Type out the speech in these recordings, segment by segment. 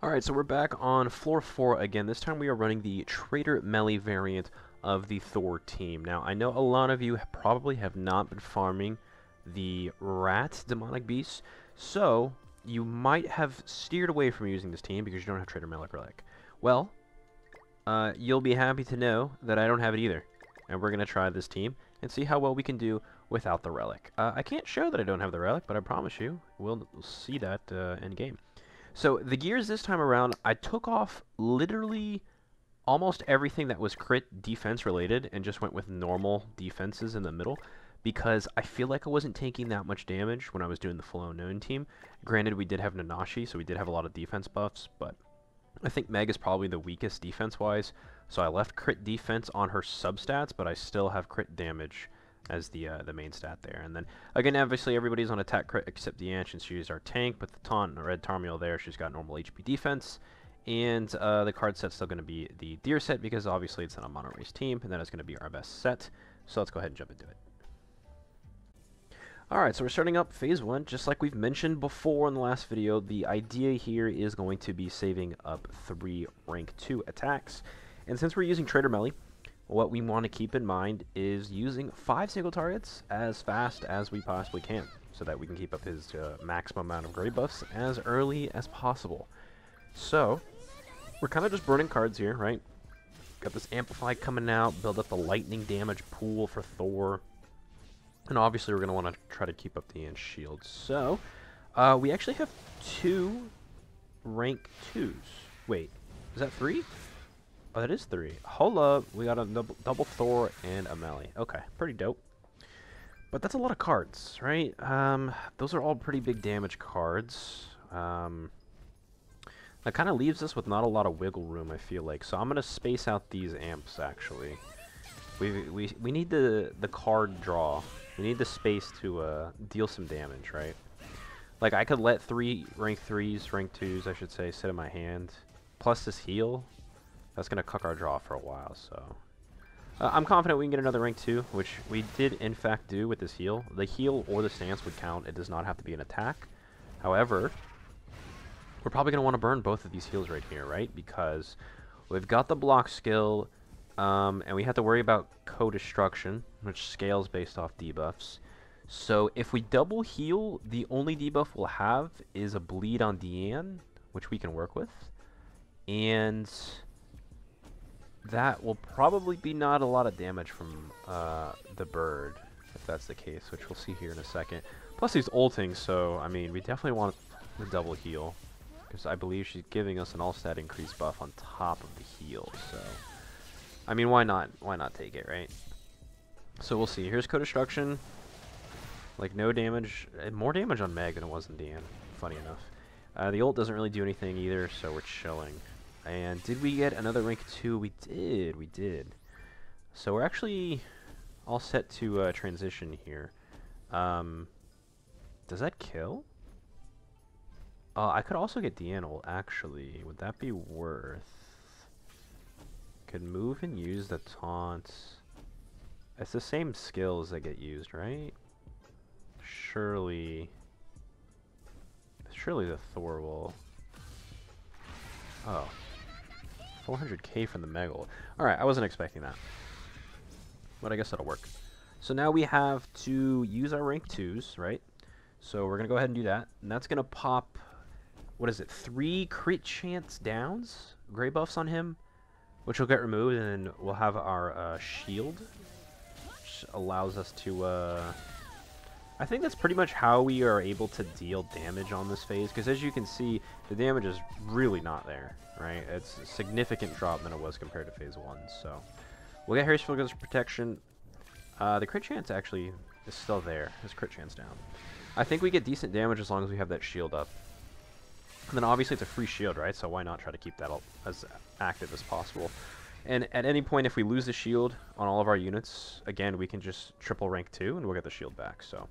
Alright, so we're back on floor 4 again. This time we are running the Traitor Meli variant of the Thor team. Now, I know a lot of you probably have not been farming the Rat Demonic Beast, so you might have steered away from using this team because you don't have Traitor Meli Relic. Well, uh, you'll be happy to know that I don't have it either. And we're going to try this team and see how well we can do without the Relic. Uh, I can't show that I don't have the Relic, but I promise you, we'll see that uh, in game. So the gears this time around, I took off literally almost everything that was crit defense related and just went with normal defenses in the middle because I feel like I wasn't taking that much damage when I was doing the full unknown team. Granted, we did have Nanashi, so we did have a lot of defense buffs, but I think Meg is probably the weakest defense-wise, so I left crit defense on her substats, but I still have crit damage as the uh, the main stat there. And then again, obviously everybody's on attack crit except Diane since she's our tank, but the taunt and Red Tarmiel there, she's got normal HP defense. And uh, the card set's still going to be the Deer set because obviously it's in a mono race team, and that is going to be our best set. So let's go ahead and jump into it. Alright, so we're starting up phase 1. Just like we've mentioned before in the last video, the idea here is going to be saving up 3 rank 2 attacks. And since we're using Traitor Meli, what we want to keep in mind is using five single targets as fast as we possibly can so that we can keep up his uh, maximum amount of gray buffs as early as possible. So, we're kind of just burning cards here, right? Got this Amplify coming out, build up the lightning damage pool for Thor. And obviously we're going to want to try to keep up the end shield. So, uh, we actually have two rank 2s. Wait, is that three? Oh, that is three. Hold up. We got a double, Thor and a Meli. Okay, pretty dope. But that's a lot of cards, right? Um, those are all pretty big damage cards. Um, that kind of leaves us with not a lot of wiggle room, I feel like. So I'm going to space out these amps, actually. We, we, we need the, the card draw. We need the space to uh, deal some damage, right? Like, I could let three rank 3s, rank 2s, I should say, sit in my hand. Plus this heal. That's going to cuck our draw for a while, so... Uh, I'm confident we can get another rank 2, which we did in fact do with this heal. The heal or the stance would count. It does not have to be an attack. However, we're probably going to want to burn both of these heals right here, right? Because we've got the block skill, um, and we have to worry about co-destruction, which scales based off debuffs. So if we double heal, the only debuff we'll have is a bleed on Diane, which we can work with. And that will probably be not a lot of damage from uh, the bird, if that's the case, which we'll see here in a second. Plus he's ulting, so, I mean, we definitely want the double heal, because I believe she's giving us an all-stat increase buff on top of the heal, so... I mean, why not? Why not take it, right? So we'll see. Here's Co-Destruction. Like, no damage. More damage on Meg than it was on Dan, funny enough. Uh, the ult doesn't really do anything either, so we're chilling. And did we get another rank 2? We did, we did. So we're actually all set to uh, transition here. Um, does that kill? Uh, I could also get Diane actually. Would that be worth? Could move and use the taunts. It's the same skills that get used, right? Surely... Surely the Thor will... Oh. 400k from the Megal. Alright, I wasn't expecting that. But I guess that'll work. So now we have to use our rank 2s, right? So we're going to go ahead and do that. And that's going to pop, what is it, three crit chance downs? Gray buffs on him, which will get removed, and then we'll have our uh, shield, which allows us to... Uh, I think that's pretty much how we are able to deal damage on this phase, because as you can see, the damage is really not there, right? It's a significant drop than it was compared to phase 1, so... We'll get Harry's Focus Protection. Uh, the crit chance actually is still there. His crit chance down. I think we get decent damage as long as we have that shield up. And then obviously it's a free shield, right? So why not try to keep that as active as possible? And at any point, if we lose the shield on all of our units, again, we can just triple rank 2 and we'll get the shield back, so...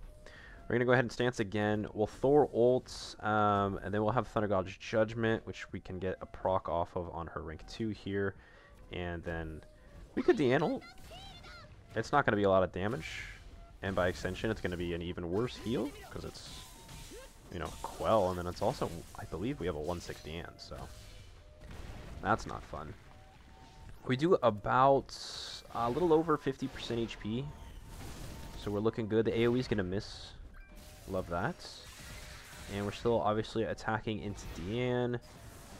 We're going to go ahead and stance again. We'll Thor ults, um, and then we'll have Thunder God's Judgment, which we can get a proc off of on her rank 2 here. And then we could Diane ult. It's not going to be a lot of damage, and by extension, it's going to be an even worse heal, because it's you know, Quell, and then it's also, I believe we have a 160 and, so that's not fun. We do about a little over 50% HP, so we're looking good. The AoE is going to miss. Love that. And we're still obviously attacking into Diane.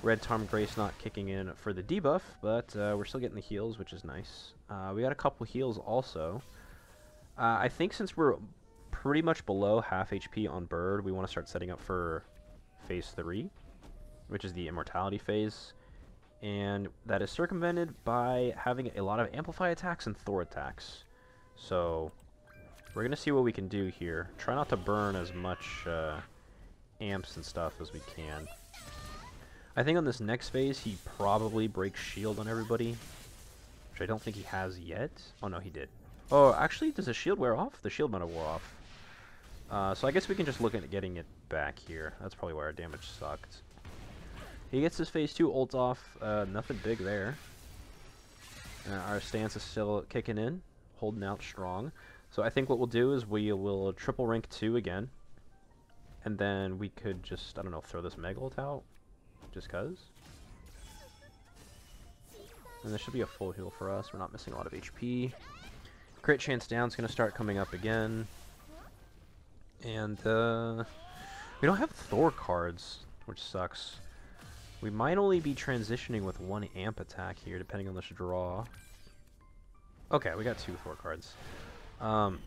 Red Tarm Grace not kicking in for the debuff, but uh, we're still getting the heals, which is nice. Uh, we got a couple heals also. Uh, I think since we're pretty much below half HP on Bird, we want to start setting up for Phase 3, which is the Immortality phase. And that is circumvented by having a lot of Amplify attacks and Thor attacks. So, we're to see what we can do here. Try not to burn as much uh, amps and stuff as we can. I think on this next phase, he probably breaks shield on everybody. Which I don't think he has yet. Oh, no, he did. Oh, actually, does the shield wear off? The shield might have wore off. Uh, so I guess we can just look at getting it back here. That's probably why our damage sucked. He gets his phase 2 ult off. Uh, nothing big there. Uh, our stance is still kicking in. Holding out strong. So I think what we'll do is we will triple rank 2 again. And then we could just, I don't know, throw this Mega out just cuz. And this should be a full heal for us. We're not missing a lot of HP. Crit chance down is going to start coming up again. And uh, we don't have Thor cards, which sucks. We might only be transitioning with one amp attack here, depending on this draw. Okay, we got two Thor cards. Um,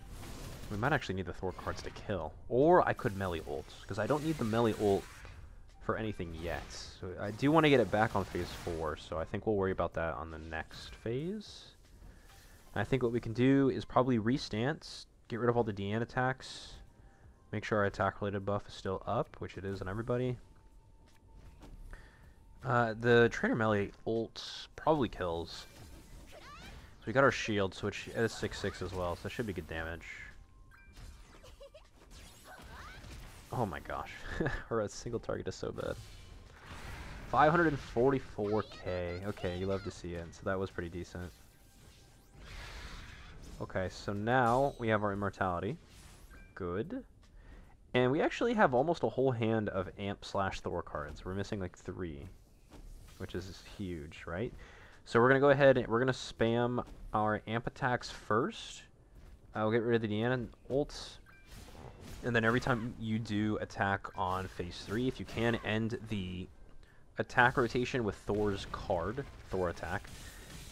we might actually need the Thor cards to kill. Or I could Meli ult, because I don't need the Meli ult for anything yet. So I do want to get it back on phase 4, so I think we'll worry about that on the next phase. And I think what we can do is probably restance, get rid of all the Diane attacks, make sure our attack-related buff is still up, which it is on everybody. Uh, the Traitor Meli ult probably kills. So we got our shield, so it is 6-6 as well, so that should be good damage. Oh my gosh. Her single target is so bad. 544k. Okay, you love to see it. So that was pretty decent. Okay, so now we have our immortality. Good. And we actually have almost a whole hand of amp slash Thor cards. We're missing like three, which is huge, right? So we're going to go ahead and we're going to spam our amp attacks first. I'll get rid of the Deanna ults and then every time you do attack on phase 3, if you can, end the attack rotation with Thor's card, Thor attack.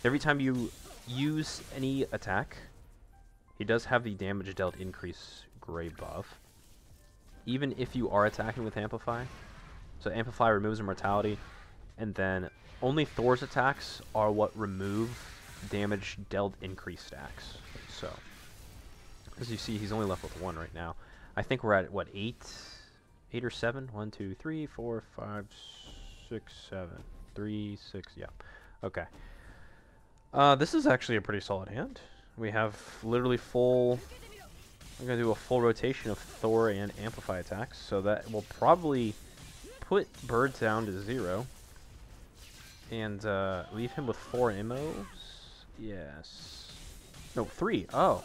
Every time you use any attack, he does have the damage dealt increase gray buff. Even if you are attacking with Amplify. So Amplify removes Immortality, and then only Thor's attacks are what remove damage dealt increase stacks. So, as you see, he's only left with one right now. I think we're at, what, eight? Eight or seven? One, two, three, four, five, six, seven. Three, six, yeah. Okay. Uh, this is actually a pretty solid hand. We have literally full... I'm going to do a full rotation of Thor and Amplify attacks, so that will probably put Bird down to zero. And uh, leave him with four immos? Yes. No, three. Oh,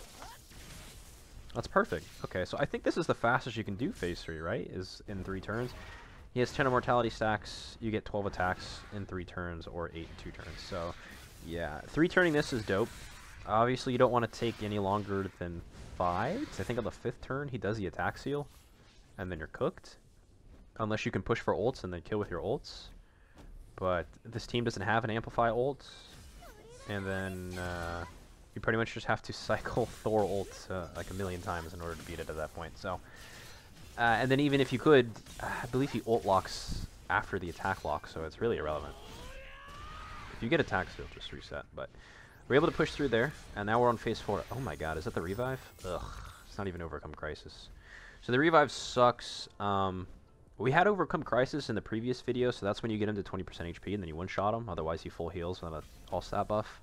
that's perfect. Okay, so I think this is the fastest you can do phase 3, right? Is in 3 turns. He has 10 immortality stacks. You get 12 attacks in 3 turns or 8 in 2 turns. So, yeah. 3 turning this is dope. Obviously, you don't want to take any longer than 5. I think on the 5th turn, he does the attack seal. And then you're cooked. Unless you can push for ults and then kill with your ults. But this team doesn't have an Amplify ult. And then... Uh, you pretty much just have to cycle Thor ult uh, like a million times in order to beat it at that point. So, uh, and then even if you could, I believe he ult locks after the attack lock, so it's really irrelevant. If you get attack, still just reset. But we're able to push through there, and now we're on phase four. Oh my god, is that the revive? Ugh, it's not even overcome crisis. So the revive sucks. Um, we had overcome crisis in the previous video, so that's when you get him to 20% HP and then you one-shot him. Otherwise, he full heals with an all-stat buff.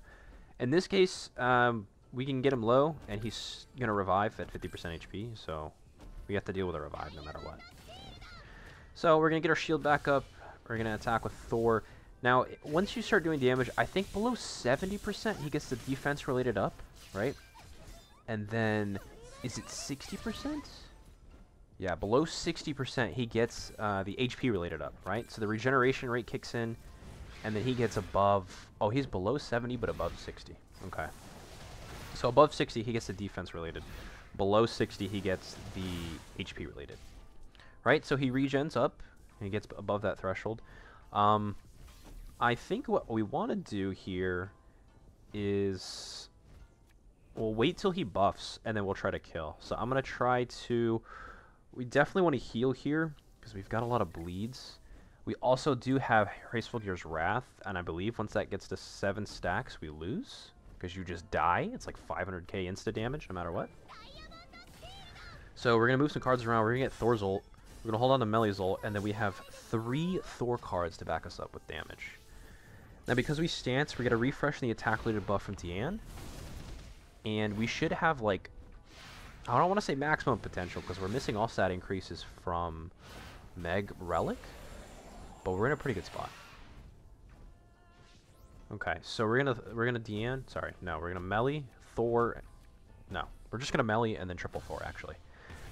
In this case, um, we can get him low, and he's going to revive at 50% HP, so we have to deal with a revive no matter what. So we're going to get our shield back up. We're going to attack with Thor. Now, once you start doing damage, I think below 70% he gets the defense related up, right? And then, is it 60%? Yeah, below 60%, he gets uh, the HP related up, right? So the regeneration rate kicks in, and then he gets above... Oh, he's below 70, but above 60. Okay. So above 60, he gets the defense related. Below 60, he gets the HP related. Right? So he regens up, and he gets above that threshold. Um, I think what we want to do here is... We'll wait till he buffs, and then we'll try to kill. So I'm going to try to... We definitely want to heal here, because we've got a lot of bleeds. We also do have Hraesvelgir's Wrath, and I believe once that gets to 7 stacks, we lose. Because you just die. It's like 500k insta damage, no matter what. So we're going to move some cards around. We're going to get Thor's ult. We're going to hold on to Meli's ult, and then we have three Thor cards to back us up with damage. Now, because we stance, we get a refresh in the attack-related buff from Diane. And we should have, like, I don't want to say maximum potential, because we're missing all stat increases from Meg Relic. But we're in a pretty good spot. Okay, so we're gonna we're gonna Diane. Sorry, no, we're gonna Meli, Thor. No, we're just gonna Meli and then triple Thor actually.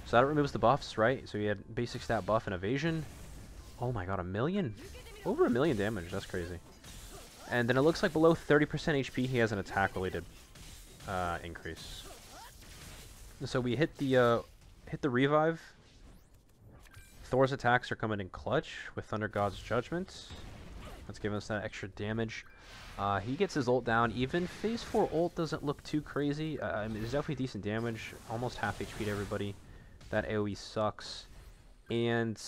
So that removes the buffs, right? So we had basic stat buff and evasion. Oh my god, a million, over a million damage. That's crazy. And then it looks like below 30% HP, he has an attack related uh, increase. So we hit the uh, hit the revive. Thor's attacks are coming in clutch with Thunder God's Judgment. That's giving us that extra damage. Uh, he gets his ult down. Even Phase 4 ult doesn't look too crazy. Uh, I mean, it's definitely decent damage. Almost half HP to everybody. That AoE sucks. And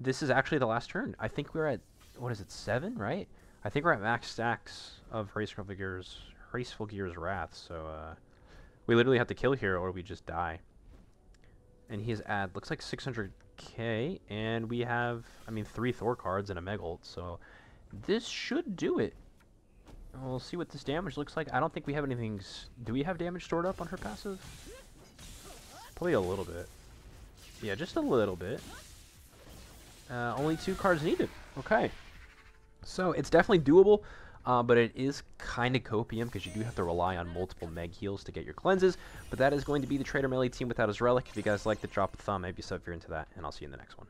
this is actually the last turn. I think we're at, what is it, 7, right? I think we're at max stacks of Hraesvelgir's, Hraesvelgir's Wrath. So uh, we literally have to kill here or we just die. And he has add, looks like 600k. And we have, I mean, three Thor cards and a Meg ult. So this should do it. We'll see what this damage looks like. I don't think we have anything... Do we have damage stored up on her passive? Probably a little bit. Yeah, just a little bit. Uh, only two cards needed. Okay. So, it's definitely doable, uh, but it is kind of copium because you do have to rely on multiple Meg heals to get your cleanses. But that is going to be the Traitor Meli team without his Relic. If you guys like it, drop a thumb, maybe sub if you're into that, and I'll see you in the next one.